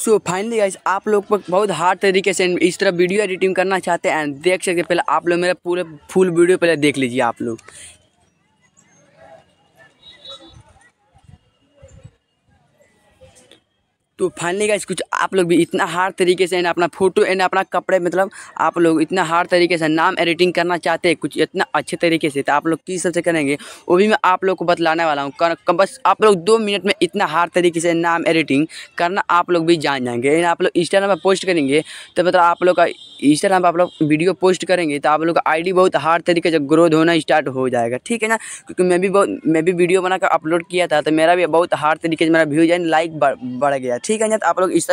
So finally guys आप लोग बहुत हार्ड तरीके से इस तरह वीडियो एडिटिंग करना चाहते हैं एंड देख सकते पहले आप लोग मेरा पूरे फुल वीडियो पहले देख लीजिए आप लोग। तो फाइनली गाइस कुछ आप लोग भी इतना हार्ड तरीके से ना अपना फ़ोटो एंड अपना कपड़े मतलब आप लोग इतना हार्ड तरीके से नाम एडिटिंग करना चाहते हैं कुछ इतना अच्छे तरीके से तो आप लोग किस सबसे करेंगे वो भी मैं आप लोग को बतलाने वाला हूँ बस आप लोग दो मिनट में इतना हार्ड तरीके से नाम एडिटिंग करना आप लोग भी जान जाएँगे एंड आप लोग इंस्टाग्राम पर पोस्ट करेंगे तो मतलब आप लोग का इंस्टाग्राम पर आप लोग वीडियो पोस्ट करेंगे तो आप लोग का आईडी बहुत हार्ड तरीके से ग्रोथ होना स्टार्ट हो जाएगा ठीक है ना क्योंकि मैं भी बहुत मैं भी वीडियो बनाकर अपलोड किया था तो मेरा भी बहुत हार्ड तरीके से मेरा व्यूज़ एंड लाइक बढ़ गया ठीक है ना तो आप लोग इस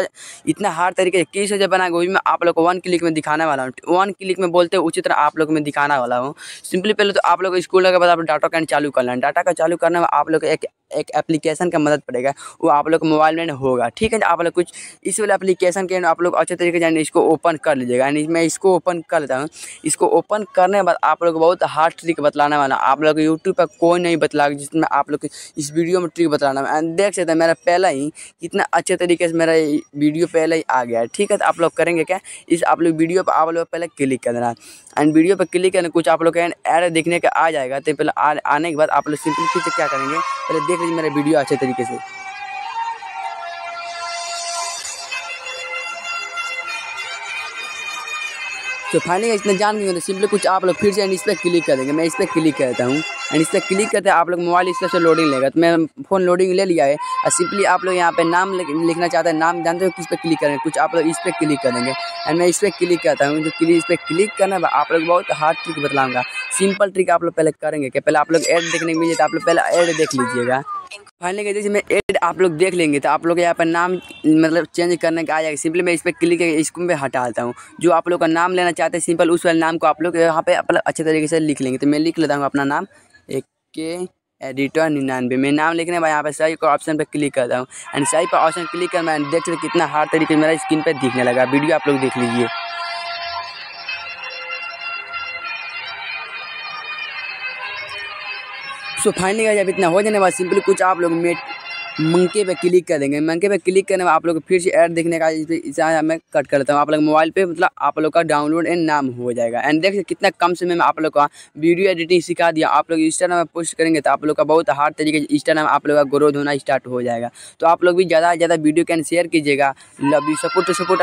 इतना हार्ड तरीके से किस वजह बनाएँगे वो भी मैं आप लोग को वन क्लिक में दिखाने वाला हूँ। वन क्लिक में बोलते उसी तरह आप लोग में दिखाने वाला हूँ। सिंपली पहले तो आप लोग स्कूल के बाद आप डाटा कैंड चालू कर लें डाटा का चालू करने में आप लोग एक एक एप्लीकेशन का मदद पड़ेगा वो आप लोग मोबाइल में होगा ठीक है आप लोग कुछ इस वाले एप्लीकेशन के आप लोग अच्छे तरीके से इसको ओपन कर लीजिएगा यानी मैं इसको ओपन कर लेता हूँ इसको ओपन करने के बाद आप लोग बहुत हार्ड ट्रिक बतलाने वाला आप लोग यूट्यूब पर कोई नहीं बतला जिसमें आप लोग इस वीडियो में ट्रिक बतलाना है देख सकते हैं मेरा पहला ही कितना अच्छे तरीके से मेरा वीडियो पहले ही आ गया है ठीक है तो आप लोग करेंगे क्या इस आप लोग वीडियो पर आप लोग पहले क्लिक कर देना एंड वीडियो पर क्लिक करना कुछ आप लोग एड देखने का आ जाएगा तो पहले आने के बाद आप लोग सिंपल फिर क्या करेंगे पहले देख लीजिए मेरा वीडियो अच्छे तरीके से। तो फाइनली इतना जान गए तो सिंपली कुछ आप लोग फिर से इस पर क्लिक कर देंगे। मैं इस पर क्लिक करता हूँ। एंड इस पर क्लिक करते आप लोग मोबाइल इस तरह से लोडिंग लेगा। तो मैं फ़ोन लोडिंग ले लिया है। और सिंपली आप लोग यहाँ पे नाम लिखना चाहते हैं, नाम जानते हो किस पे क्लिक करेंगे? कुछ आप लोग इस पर क्लिक कर देंगे। एंड मैं इस पर क्लिक करता हूँ। जो क्लिक इस पर क्लिक करना आप लोग बहुत हार्ड ट्रिक बतलाऊँगा। सिंपल ट्रिक आप लोग पहले करेंगे कि पहले आप लोग एड देखने को मिले तो आप लोग पहले एड देख लीजिएगा। फाइनली जैसे मैं एड आप लोग देख लेंगे तो आप लोग यहाँ पर नाम मतलब चेंज करने का आ जाएगा। सिंपली मैं इस पर क्लिक करके इसको मैं हटाता हूँ। जो आप लोग का नाम लेना चाहते हैं, सिंपल उस वाले नाम को आप लोग यहाँ पे अपना अच्छे तरीके से लिख लेंगे। तो मैं लिख लेता हूँ अपना नाम, एक के एडिटर निन्यानवे। मैं नाम लिखने बाद यहाँ पर सही को ऑप्शन पर क्लिक करता हूँ। एंड सही पर ऑप्शन क्लिक कर मैं देख सकते कितना हार्ड तरीके मेरा स्क्रीन पर दिखने लगा। वीडियो आप लोग देख लीजिए। सो फाइनली जब इतना हो जाने बाद सिंपली कुछ आप लोग मेट मंके पे क्लिक कर देंगे। मंके पे क्लिक करने में आप लोग फिर से ऐड देखने का इसे मैं कट करता हूँ। आप लोग मोबाइल पे मतलब आप लोग का डाउनलोड एंड नाम हो जाएगा। एंड देख कितना कम समय में आप लोग का वीडियो एडिटिंग सिखा दिया। आप लोग इंस्टाग्राम में पोस्ट करेंगे तो आप लोग का बहुत हार्ड तरीके से इंस्टाग्राम आप लोग का ग्रोथ होना स्टार्ट हो जाएगा। तो आप लोग भी ज़्यादा से ज़्यादा वीडियो कैन शेयर कीजिएगा। Love you support support